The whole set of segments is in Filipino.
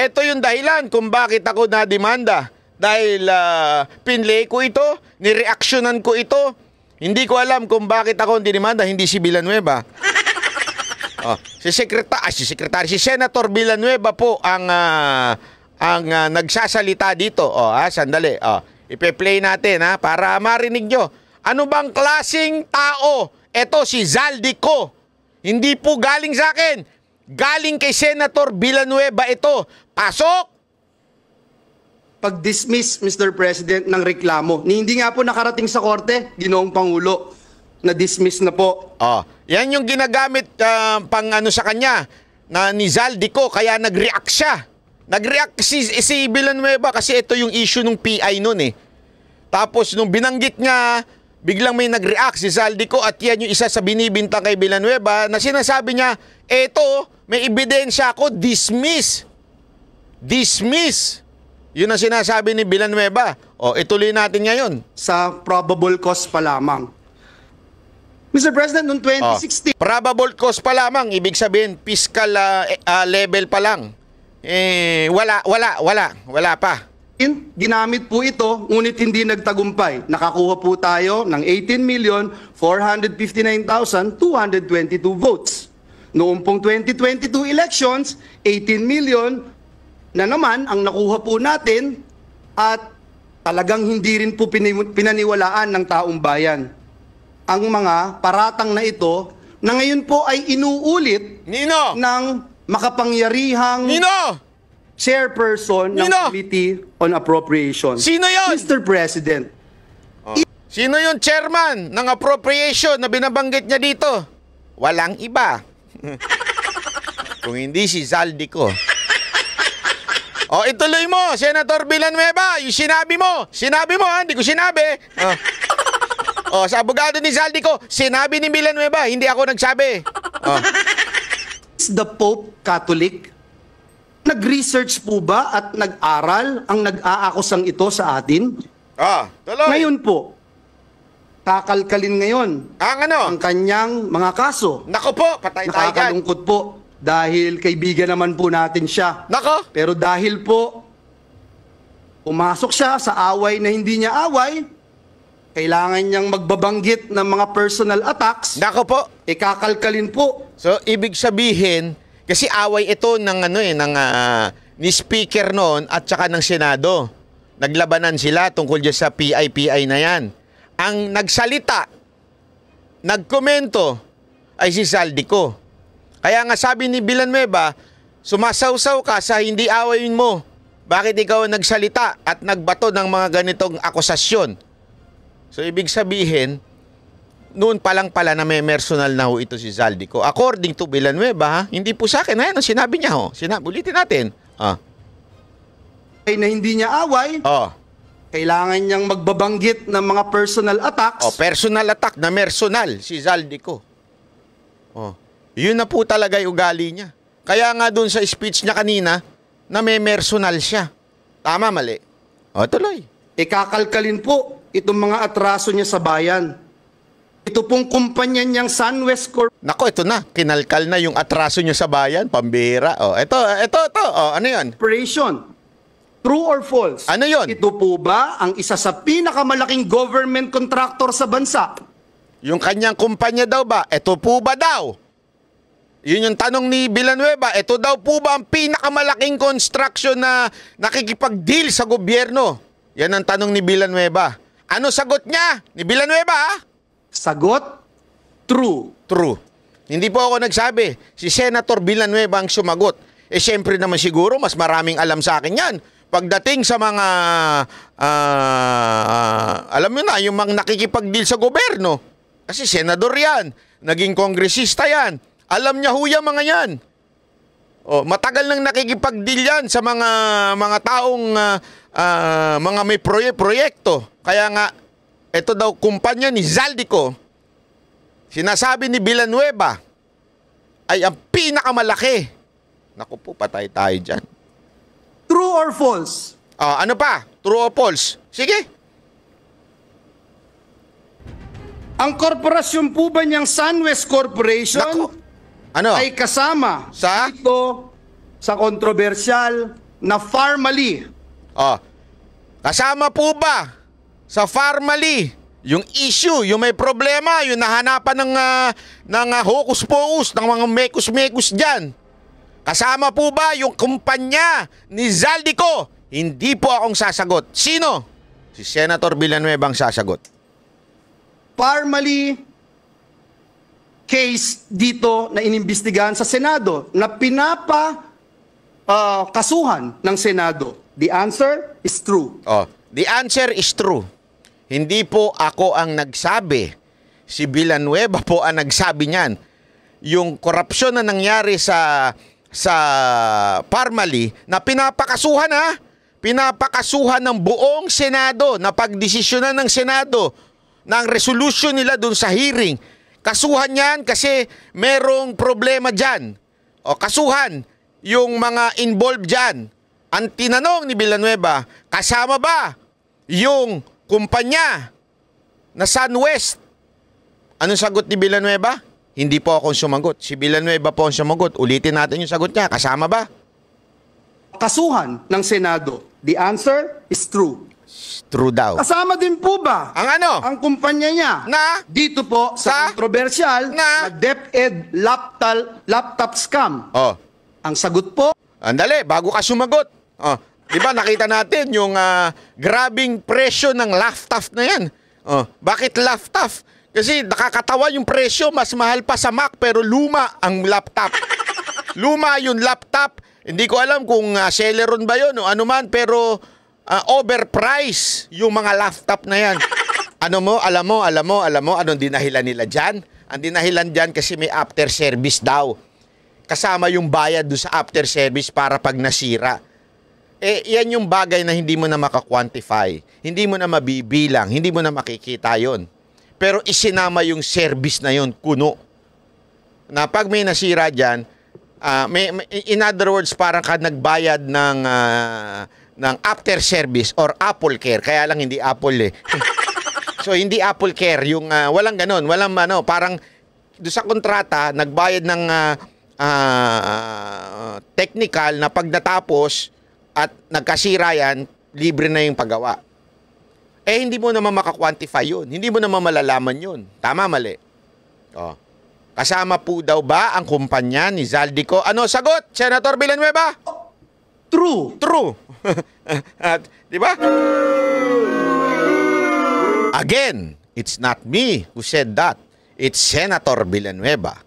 Ito yung dahilan kung bakit ako na-demanda. Dahil uh, pinlay ko ito, nireaksyonan ko ito. Hindi ko alam kung bakit ako dinimanda, hindi si Villanueva. Oh, si sekretary, ah, si sekretary, si Senator Villanueva po ang uh, ang uh, nagsasalita dito. Oh, ah, sandali. Oh, ipe-play natin ha para marinig nyo. Ano bang klasing tao? Ito si Zaldico. Hindi po galing sa akin. Galing kay Senator Villanueva ito. Pasok! pag-dismiss, Mr. President, ng reklamo. Ni hindi nga po nakarating sa korte, ginoong Pangulo, na-dismiss na po. Oh, yan yung ginagamit uh, pang ano sa kanya na ni Zaldico kaya nag-react siya. Nag-react si, si Villanueva kasi ito yung issue ng PI noon eh. Tapos nung binanggit niya, biglang may nag-react si Zaldico at yan yung isa sa binibintang kay Villanueva na sinasabi niya, eto, may ebidensya ako, dismiss. Dismiss. Yun ang sinasabi ni Villanueva. O, ituloy natin ngayon. Sa probable cause pa lamang. Mr. President, noong 2016, Oh, probable cause pa lamang, ibig sabihin fiscal uh, uh, level pa lang. Eh wala wala wala wala pa. ginamit po ito, ngunit hindi nagtagumpay. Nakakuha po tayo ng 18,459,222 votes. Noong pong 2022 elections, 18 million na naman ang nakuha po natin at talagang hindi rin po pinaniwalaan ng taong bayan. Ang mga paratang na ito na ngayon po ay inuulit Nino! ng makapangyarihang Nino! chairperson ng Nino! Committee on Appropriations. Sino yon? Mr. President, Sino yung chairman ng appropriation na binabanggit niya dito? Walang iba. Kung hindi si Zaldico. O, ituloy mo, Senator Villanueva. Yung sinabi mo. Sinabi mo, ha? Hindi ko sinabi. O, o sa abogado ni Zaldico, sinabi ni Villanueva. Hindi ako nagsabi. O. is the Pope Catholic? Nag-research po ba at nag-aral ang nag-aakusang ito sa atin? O, tuloy. Ngayon po, kakalkalin ngayon Ang ano? ang kanyang mga kaso. Nako po, patay tayo. Nakakalungkot po dahil kaibigan naman po natin siya. Nako. Pero dahil po pumasok siya sa away na hindi niya away, kailangan niyang magbabanggit ng mga personal attacks, Nako po. ikakalkalin po So, ibig sabihin, kasi away ito ng ano eh, ng ah, ni speaker noon at saka ng Senado. Naglabanan sila tungkol dyan sa PIPI na yan. Ang nagsalita, nagkomento, ay si Saldico. Kaya nga sabi ni Villanueva, sumasawsaw ka sa hindi awayin mo. Bakit ikaw nagsalita at nagbato ng mga ganitong akusasyon? So, ibig sabihin, noon pa lang pala na may personal na ho ito si Zaldico. According to Villanueva, ha? hindi po sa akin. Ayan ang sinabi niya ho. Sina ulitin natin. Ah. ay na hindi niya away, Oh. kailangan niyang magbabanggit ng mga personal attacks. oh, personal attack na personal si Zaldico. Oh. Yun na po talaga yung ugali niya. Kaya nga doon sa speech niya kanina, na may personal siya. Tama, mali. O, tuloy. Ikakalkalin po itong mga atraso niya sa bayan. Ito pong kumpanya niyang SunWest Nako, ito na. Kinalkal na yung atraso niya sa bayan. Pambira. Oh, ito, ito, ito. Oh, ano yan? Corporation. True or false? Ano yon? Ito po ba ang isa sa pinakamalaking government contractor sa bansa? Yung kanyang kumpanya daw ba? Ito po ba daw? Yun yung tanong ni Villanueva. Ito daw po ba ang pinakamalaking construction na nakikipag-deal sa gobyerno? Yan ang tanong ni Villanueva. Ano sagot niya ni Villanueva? Sagot, true. True. Hindi po ako nagsabi. Si Senator Villanueva ang sumagot. Eh syempre naman siguro mas maraming alam sa akin yan. Pagdating sa mga, ah, alam mo na, yung mga nakikipag-deal sa gobyerno. Kasi senador yan. Naging kongresista yan. Alam niya huya mga yan. Oh, matagal nang nakikipag-deal yan sa mga mga taong ah, ah, mga may proye proyekto. Kaya nga ito daw kumpanya ni Zaldico. Sinasabi ni Villanueva ay ang pinakamalaki. Naku po, patay tayo dyan. True or false? Ah, ano pa? True or false? Sige. Ang korporasyon po ba niyang SunWest Corporation Naku. Ano? ay kasama Sa? dito sa kontrobersyal na formally Oh. Kasama po ba sa Farmally yung issue, yung may problema, yung nahanapan ng ah, ng ah, hocus pocus, ng mga mekus-mekus diyan? Kasama po ba yung kumpanya ni Zaldico? Hindi po akong sasagot. Sino? Si Senator Villanueva ang sasagot. formally case dito na inimbestigahan sa Senado na pinapa ah, kasuhan ng Senado. The answer is true. Oh, the answer is true. Hindi po ako ang nagsabi. Si Villanueva po ang nagsabi niyan. Yung korupsyon na nangyari sa sa Parmali na pinapakasuhan ha. Pinapakasuhan ng buong Senado na pagdesisyonan ng Senado ng resolution nila dun sa hearing. Kasuhan yan kasi merong problema dyan. O kasuhan yung mga involved dyan. Ang tinanong ni Villanueva, kasama ba yung kumpanya na SunWest? Anong sagot ni Villanueva? Hindi po akong sumagot. Si Villanueva po ang sumagot. Ulitin natin yung sagot niya. Kasama ba? Kasuhan ng Senado. The answer is true. True daw. Kasama din po ba Ang ano? ang kumpanya niya Na? dito po Sa? sa, controversial Na? na, DepEd laptop, laptop scam? Oh, Ang sagot po, andali, bago ka sumagot. Oh, di ba nakita natin yung ah, grabing presyo ng laptop na yan. Oh, bakit laptop? Kasi nakakatawa yung presyo, mas mahal pa sa Mac pero luma ang laptop. Luma yung laptop. Hindi ko alam kung uh, Celeron ba yun o ano man pero ah, overprice yung mga laptop na yan. Ano mo, alam mo, alam mo, alam mo, anong dinahilan nila dyan? Ang dinahilan dyan kasi may after service daw. Kasama yung bayad do sa after service para pag nasira. Eh, yan yung bagay na hindi mo na makakwantify. Hindi mo na mabibilang. Hindi mo na makikita yon. Pero isinama yung service na yon kuno. Na pag may nasira dyan, ah, may, may- in other words, parang ka nagbayad ng, ah, ng after service or Apple Care. Kaya lang hindi Apple eh. so, hindi Apple Care. Yung ah, walang ganon. Walang ano, parang doon sa kontrata, nagbayad ng ah, ah, technical na pag natapos at nagkasira yan, libre na yung paggawa. Eh, hindi mo naman makakwantify yun. Hindi mo naman malalaman yun. Tama, mali. Oh. Kasama po daw ba ang kumpanya ni Zaldico? Ano sagot, Senator Villanueva? True. True. At, di ba? Again, it's not me who said that. It's Senator Villanueva.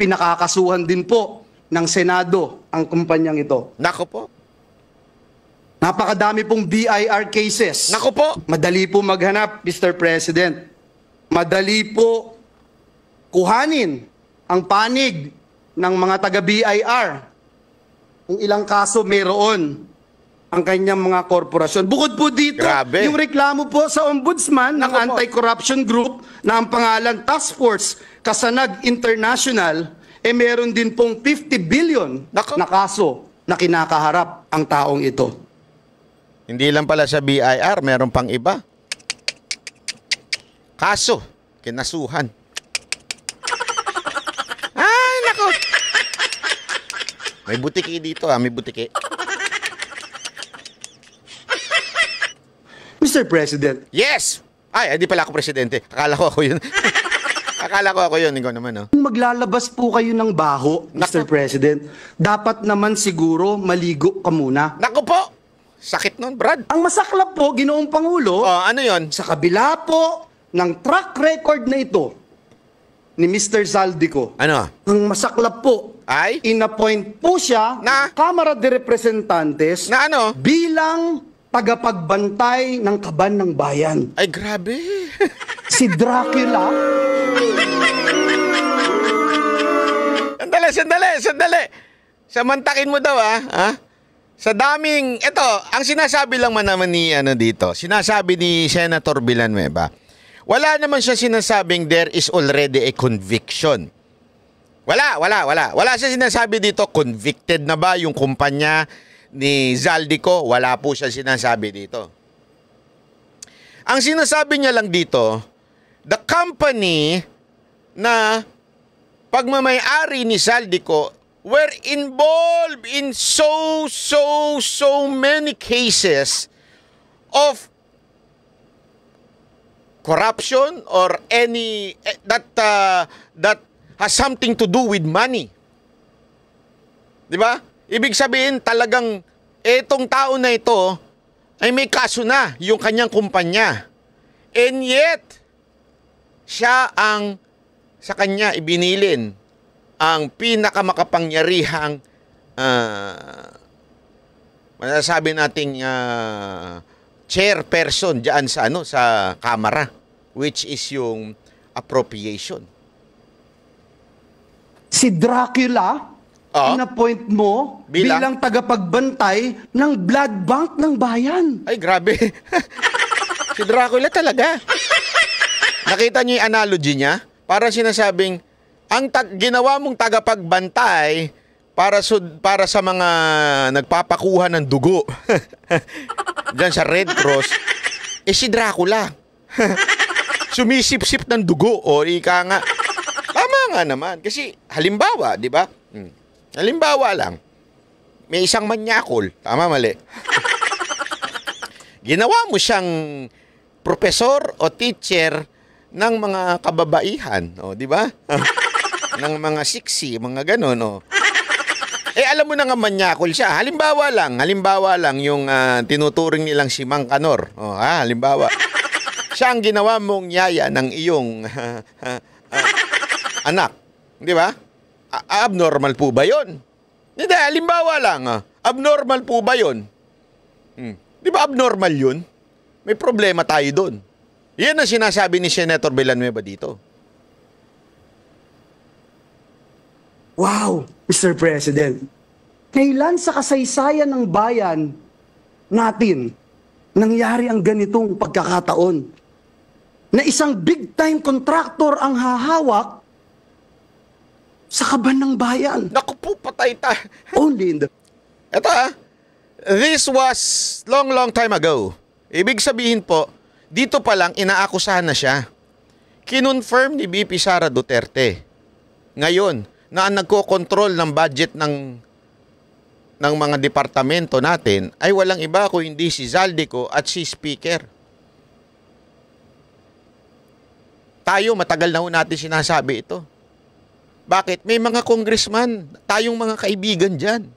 Pinakakasuhan din po ng Senado ang kumpanyang ito. Nako po. Napakadami pong BIR cases. Nako po. Madali po maghanap, Mr. President. Madali po kuhanin ang panig ng mga taga-BIR. Kung ilang kaso mayroon ang kanyang mga korporasyon. Bukod po dito, Grabe. yung reklamo po sa ombudsman ng anti-corruption group na ang pangalan Task Force Kasanag International, eh meron din pong 50 billion Nako. na kaso na kinakaharap ang taong ito. Hindi lang pala sa BIR, meron pang iba. Kaso, kinasuhan. Ay, nako. May butiki dito ah, may butiki. Mr. President, Yes! Ay, hindi pala ako presidente. Akala ko ako yun. Akala ko ako yun. Ikaw naman, oh. Maglalabas po kayo ng baho, Mr. President. Dapat naman siguro maligo ka muna. Naku po! Sakit nun, Brad. Ang masaklap po, Ginoong Pangulo, Oh, ano yon? sa kabila po ng track record na ito ni Mr. Zaldico, Ano? ang masaklap po, Ay? inappoint po siya Na? Kamara de Representantes Na ano? bilang tagapagbantay ng kaban ng bayan. Ay, grabe. Si Dracula, Sandali, sandali, sandali. Samantakin mo daw, ah. Ha? Sa daming, ito, ang sinasabi lang man naman ni, ano dito, sinasabi ni Senator Villanueva, wala naman siya sinasabing there is already a conviction. Wala, wala, wala. Wala siya sinasabi dito, convicted na ba yung kumpanya ni Zaldico? Wala po siya sinasabi dito. Ang sinasabi niya lang dito, the company na pagmamayari ni Zaldico were involved in so, so, so many cases of corruption or any eh, that uh, that has something to do with money. 'Di ba? Ibig sabihin talagang etong tao na ito ay may kaso na yung kanyang kumpanya. And yet siya ang sa kanya ibinilin ang pinakamakapangyarihang uh, masasabi nating uh, chairperson diyan sa ano sa kamara which is yung appropriation. Si Dracula, Oo. in-appoint mo Bilang? bilang, tagapagbantay ng blood bank ng bayan. Ay, grabe. si Dracula talaga. Nakita niyo yung analogy niya? Para sinasabing, ang tag- ginawa mong tagapagbantay para sud para sa mga nagpapakuha ng dugo diyan sa Red Cross eh si Dracula sumisip-sip ng dugo o ika nga tama nga naman kasi halimbawa di ba Hmm. halimbawa lang may isang manyakol tama mali ginawa mo siyang profesor o teacher ng mga kababaihan, o di ba? ng mga siksi, mga ganun, o. Eh alam mo na nga manyakol siya. Halimbawa lang, halimbawa lang yung ah, tinuturing nilang si Mang Kanor. O, ha, halimbawa. Siya ang ginawa mong yaya ng iyong ah, ah, anak. Di ba? Abnormal po ba yon? Hindi, halimbawa lang. ah. Abnormal po ba yon? Hmm. Di ba abnormal yun? May problema tayo doon. Yan ang sinasabi ni Senator Villanueva dito. Wow, Mr. President. Kailan sa kasaysayan ng bayan natin nangyari ang ganitong pagkakataon? Na isang big-time contractor ang hahawak sa kaban ng bayan. Naku po, patay ta. Only in the... Ito ah, this was long, long time ago. Ibig sabihin po, dito pa lang inaakusahan na siya. Kinonfirm ni BP Sara Duterte ngayon na ang nagko-control ng budget ng ng mga departamento natin ay walang iba kung hindi si Zaldico at si Speaker. Tayo matagal na ho natin sinasabi ito. Bakit? May mga congressman, tayong mga kaibigan diyan.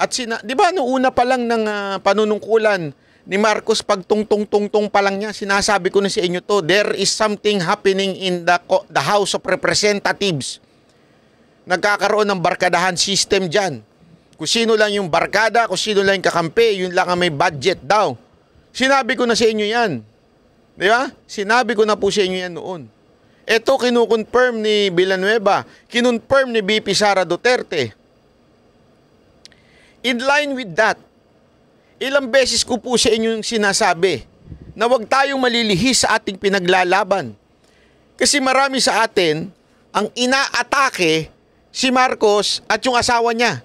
At sina, 'di ba no una pa lang ng ah, panunungkulan ni Marcos pag tungtong-tungtong pa lang niya, sinasabi ko na sa inyo to, there is something happening in the the House of Representatives. Nagkakaroon ng barkadahan system diyan. Kung sino lang yung barkada, kung sino lang yung kakampi, yun lang ang may budget daw. Sinabi ko na sa inyo yan. Di ba? Sinabi ko na po sa inyo yan noon. Ito kinukonfirm ni Villanueva, kinonfirm ni BP Sara Duterte. In line with that, ilang beses ko po sa inyo yung sinasabi na huwag tayong malilihis sa ating pinaglalaban. Kasi marami sa atin ang inaatake si Marcos at yung asawa niya.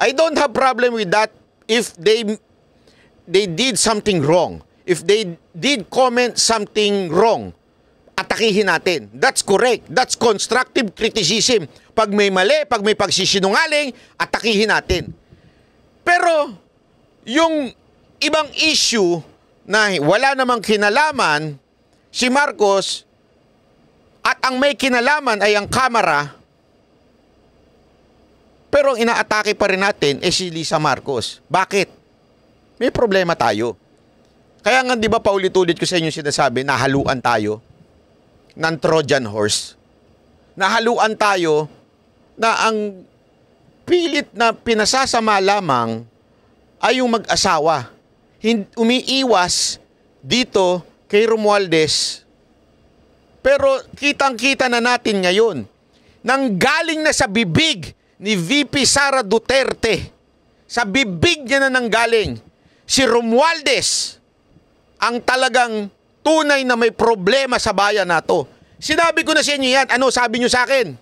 I don't have problem with that if they they did something wrong. If they did comment something wrong, atakihin natin. That's correct. That's constructive criticism. Pag may mali, pag may pagsisinungaling, atakihin natin. Pero, yung ibang issue na wala namang kinalaman, si Marcos, at ang may kinalaman ay ang kamera, pero ang inaatake pa rin natin ay si Lisa Marcos. Bakit? May problema tayo. Kaya nga di ba paulit-ulit ko sa inyo sinasabi, nahaluan tayo ng Trojan horse. Nahaluan tayo na ang pilit na pinasasama lamang ay yung mag-asawa. Umiiwas dito kay Romualdez. Pero kitang-kita na natin ngayon nang galing na sa bibig ni VP Sara Duterte. Sa bibig niya na nanggaling si Romualdez ang talagang tunay na may problema sa bayan nato. Sinabi ko na sa inyo yan. Ano sabi niyo sa akin?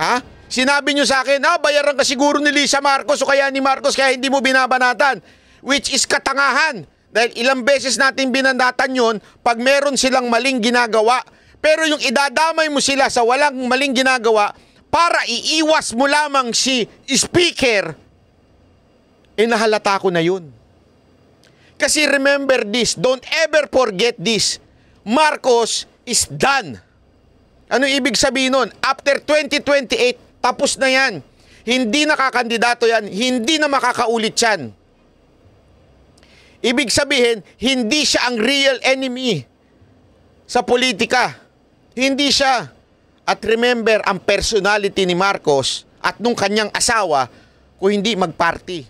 Ha? Sinabi niyo sa akin, ah, bayaran ka siguro ni Lisa Marcos o kaya ni Marcos kaya hindi mo binabanatan. Which is katangahan. Dahil ilang beses natin binandatan yon pag meron silang maling ginagawa. Pero yung idadamay mo sila sa walang maling ginagawa, para iiwas mo lamang si speaker, eh nahalata ko na yun. Kasi remember this, don't ever forget this. Marcos is done. Ano ibig sabihin nun? After 2028, tapos na yan. Hindi nakakandidato yan, hindi na makakaulit yan. Ibig sabihin, hindi siya ang real enemy sa politika. Hindi siya. At remember, ang personality ni Marcos at nung kanyang asawa, kung hindi magparty.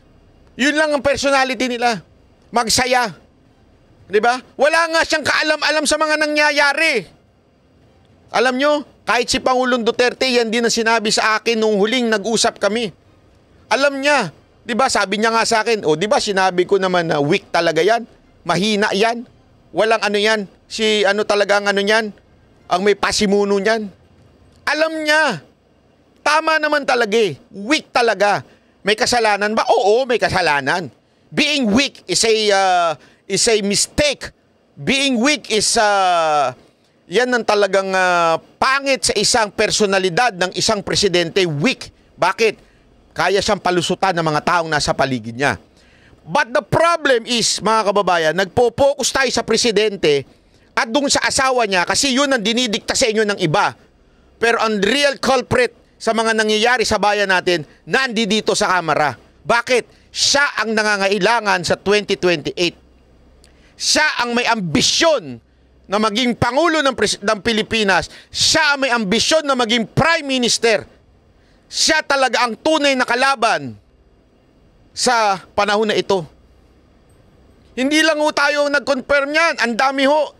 Yun lang ang personality nila. Magsaya. 'Di ba? Wala nga siyang kaalam-alam sa mga nangyayari. Alam nyo, kahit si Pangulong Duterte, yan din ang sinabi sa akin nung huling nag-usap kami. Alam niya, 'di ba? Sabi niya nga sa akin, "O, 'di ba sinabi ko naman na weak talaga 'yan. Mahina 'yan. Walang ano 'yan. Si ano talaga ang ano niyan? Ang may pasimuno niyan." Alam niya. Tama naman talaga eh. Weak talaga. May kasalanan ba? Oo, may kasalanan. Being weak is a uh, is a mistake. Being weak is uh, yan ang talagang uh, pangit sa isang personalidad ng isang presidente. Weak. Bakit? Kaya siyang palusutan ng mga taong nasa paligid niya. But the problem is, mga kababayan, nagpo-focus tayo sa presidente at dun sa asawa niya kasi yun ang dinidikta sa inyo ng iba. Pero ang real culprit sa mga nangyayari sa bayan natin, nandi dito sa kamera. Bakit? Siya ang nangangailangan sa 2028. Siya ang may ambisyon na maging Pangulo ng, ng Pilipinas. Siya ang may ambisyon na maging Prime Minister. Siya talaga ang tunay na kalaban sa panahon na ito. Hindi lang ho tayo nag-confirm yan. Ang dami ho.